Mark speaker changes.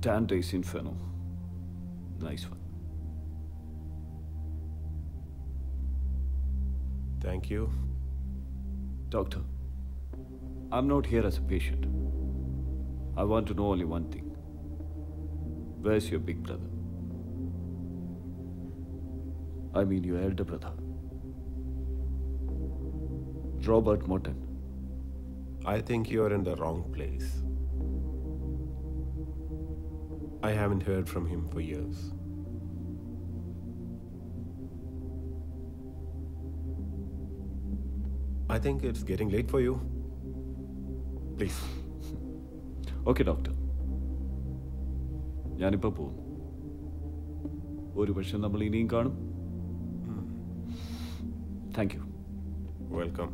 Speaker 1: Dante's Inferno. Nice one.
Speaker 2: Thank you.
Speaker 1: Doctor, I'm not here as a patient. I want to know only one thing. Where's your big brother? I mean, your elder brother. Robert Morton.
Speaker 2: I think you're in the wrong place. I haven't heard from him for years. I think it's getting late for you. Please.
Speaker 1: Okay doctor ഞാനിപ്പോൾ പോകുന്നു ഒരു പക്ഷെ നമ്മൾ ഇനിയും കാണും thank you
Speaker 2: Welcome.